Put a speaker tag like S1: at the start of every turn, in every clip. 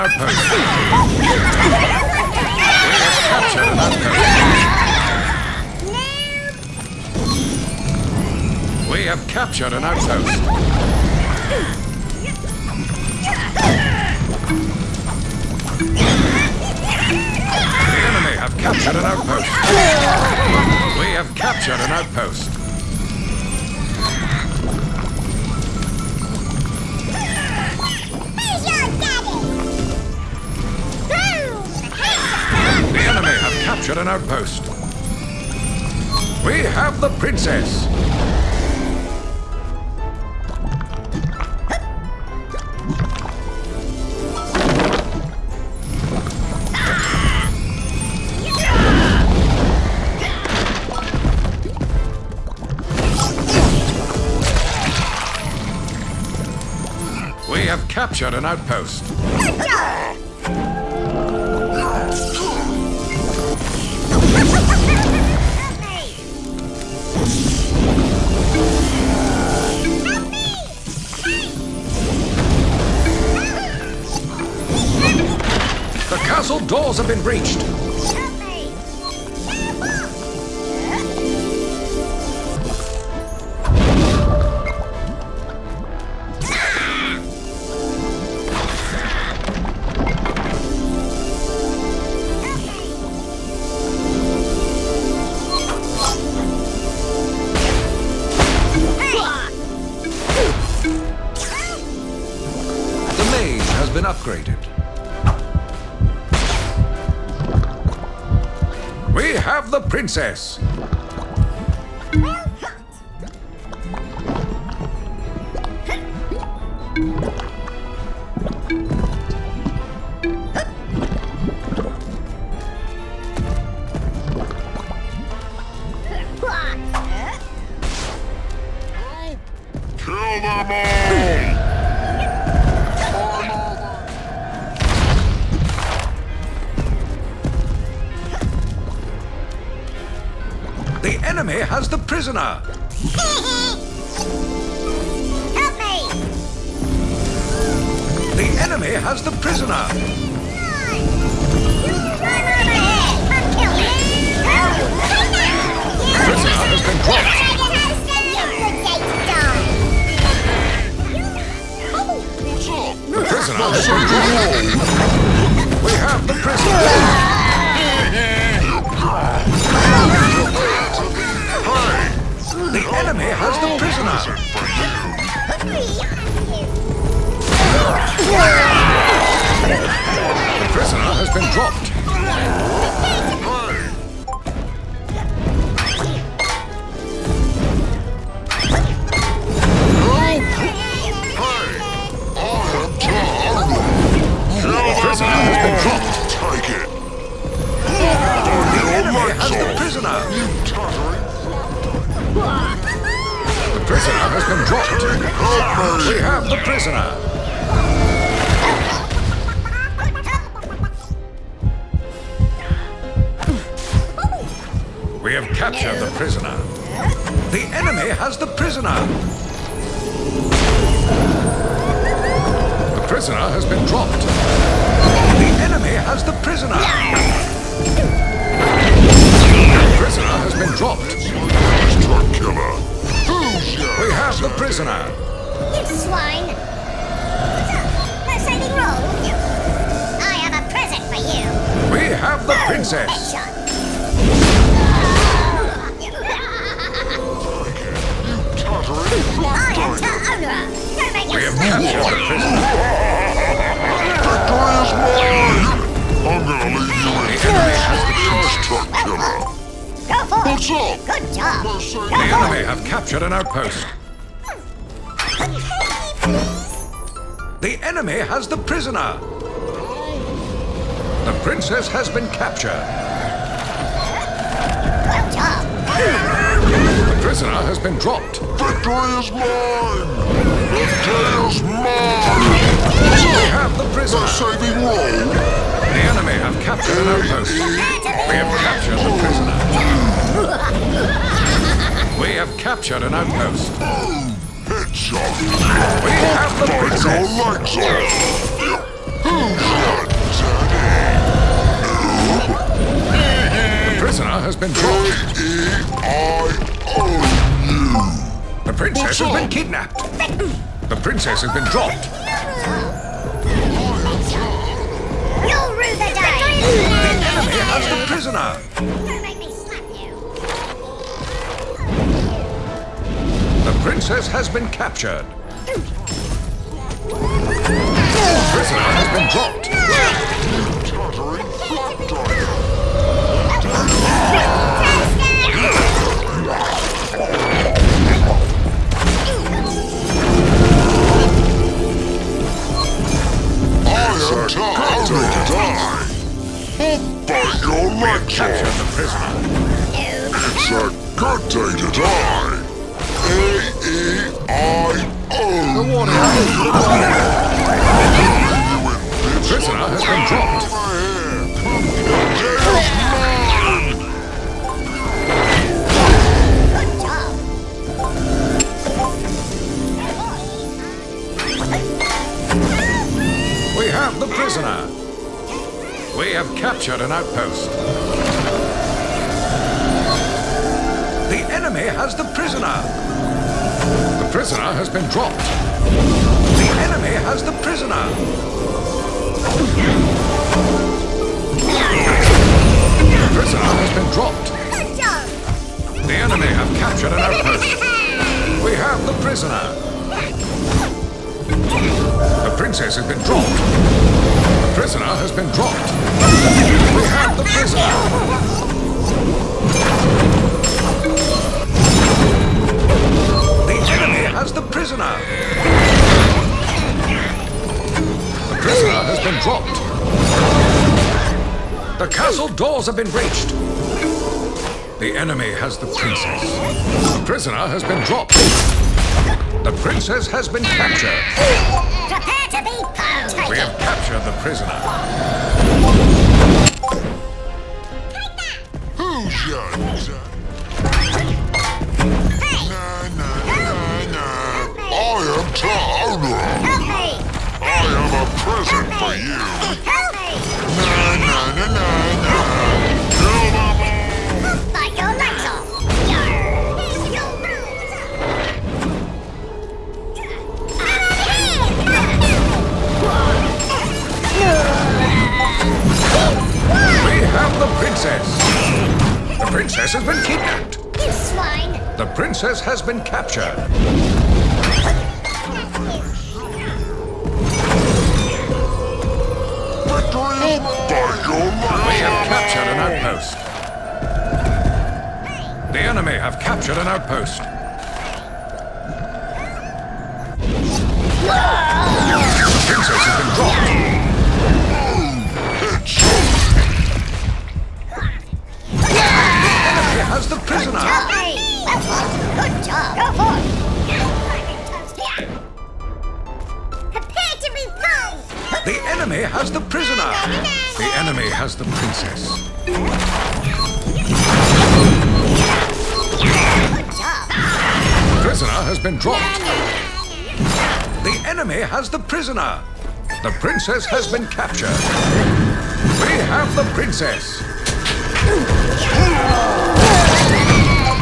S1: outpost. We have captured an outpost. We have captured an outpost. The enemy have captured an outpost. We have captured an outpost. Captured an outpost. We have the princess. We have captured an outpost. The doors have been breached. The mage has been upgraded. Have the princess.
S2: Kill them all!
S1: Prisoner.
S3: Help me!
S1: The enemy has the prisoner.
S3: Run over here! Come kill!
S1: Prisoner has been dropped. The prisoner has been dropped. We have the prisoner. The enemy has the prisoner. The prisoner has been dropped. I have the prisoner.
S2: You have
S1: the prisoner prisoner. The prisoner has been dropped. We have the prisoner. We have captured the prisoner. The enemy has the prisoner. The prisoner has been dropped. The enemy has the prisoner. Prisoner.
S3: You swine! That's anything wrong? I have a present for you!
S1: We have the princess.
S3: Headshot! I am owner! Don't make
S1: We have captured the prisoner.
S2: Victory is mine! I'm gonna leave you in
S1: The enemy has the
S2: trash truck killer!
S3: Go for it!
S2: What's up?
S3: Good job!
S1: The enemy have captured an outpost. The enemy has the prisoner. The princess has been captured.
S3: Good job!
S1: The prisoner has been dropped.
S2: Victory is mine! Victory is mine!
S1: We have the prisoner.
S2: saving roll!
S1: The enemy have captured an outpost. We have captured the prisoner. We have captured an outpost. We have the princess!
S2: the prisoner
S1: has been dropped.
S2: E
S1: the princess has been kidnapped. The princess has been dropped.
S3: You'll rue the!
S1: The enemy has the prisoner! Princess has been captured. Prisoner has been dropped. Captured an outpost. The enemy has the prisoner. The prisoner has been dropped. The enemy has the prisoner. The prisoner has been dropped. The enemy have captured an outpost. We have the prisoner. The princess has been dropped. The prisoner has been dropped. Been dropped. The castle doors have been breached. The enemy has the princess. The prisoner has been dropped. The princess has been captured.
S3: Prepare to be pwned!
S1: We have captured the prisoner.
S2: Who's your dad? Na, na, na, na. I am Tahara. Present for you.
S3: Help me!
S2: Na, na, na, na, na. Kill them all.
S3: Bite your legs off! Yarr. You'll rue!
S1: We have the princess. The princess has been kidnapped.
S3: You swine!
S1: The princess has been captured. We have captured an outpost. The enemy have captured an outpost. Princess has been dropped. Has the princess. Prisoner has been dropped. The enemy has the prisoner. The princess has been captured. We have the princess.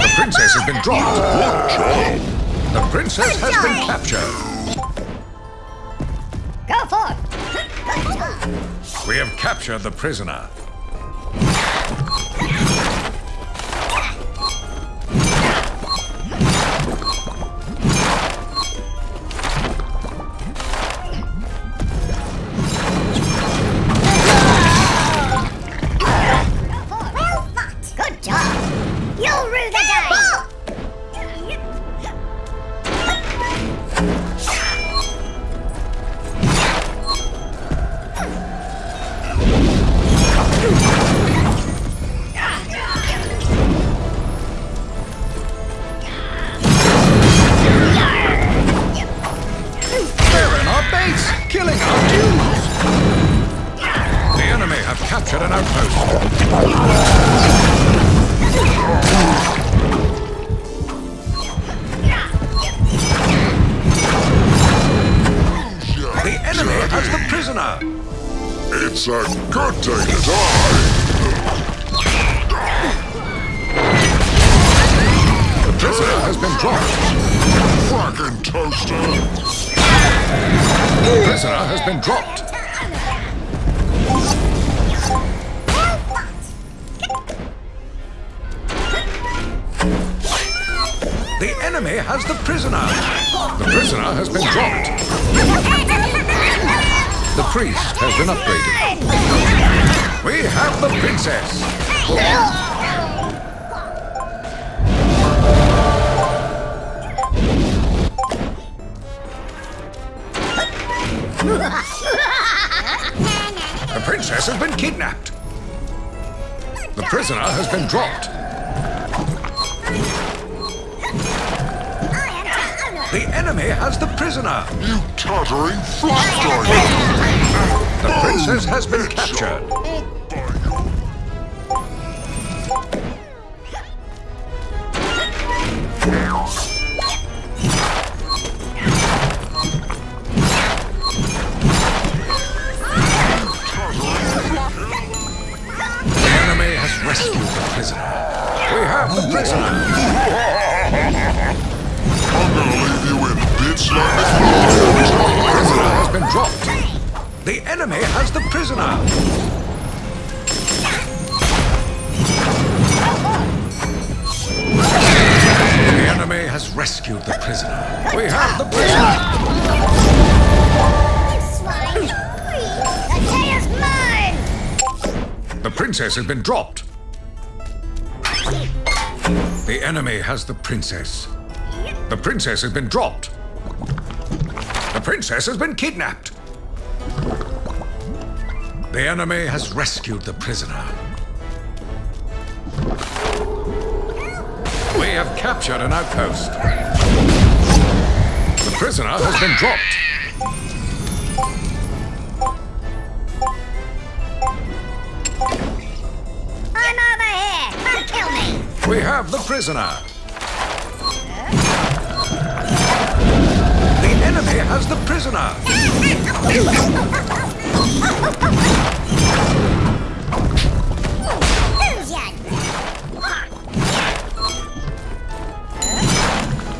S1: The princess has been dropped. The princess has been captured. We have captured the prisoner.
S3: toaster! The
S1: prisoner has been dropped! The enemy has the prisoner! The prisoner has been dropped! The priest has been upgraded. We have the princess! Princess has been kidnapped. The prisoner has been dropped. The enemy has the prisoner.
S2: You tottering flapjack!
S1: The princess has been captured. The rescued the prisoner. We have the prisoner.
S2: I'm gonna leave you in bits like
S1: The prisoner has been dropped. The enemy has the prisoner. The enemy has rescued the prisoner. We have the prisoner.
S3: swine! The tail's mine!
S1: The princess has been dropped. The enemy has the princess. The princess has been dropped. The princess has been kidnapped. The enemy has rescued the prisoner. We have captured an outpost. The prisoner has been dropped. We have the prisoner. The enemy has the prisoner.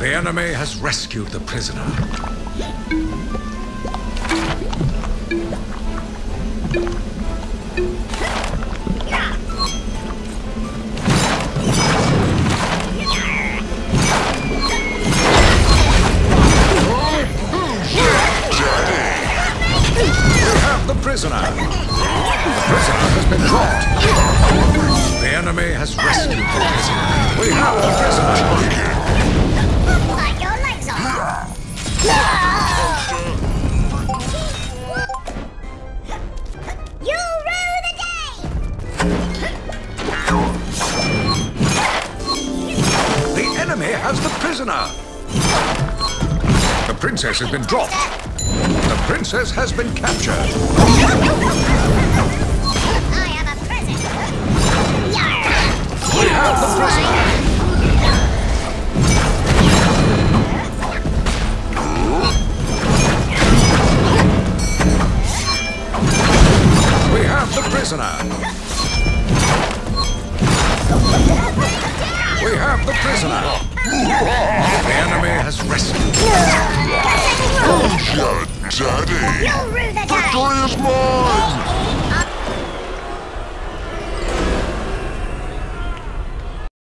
S1: The enemy has rescued the prisoner. Princess has been dropped. The princess has been captured.
S3: I am a! Yarr!
S1: We have the prisoner.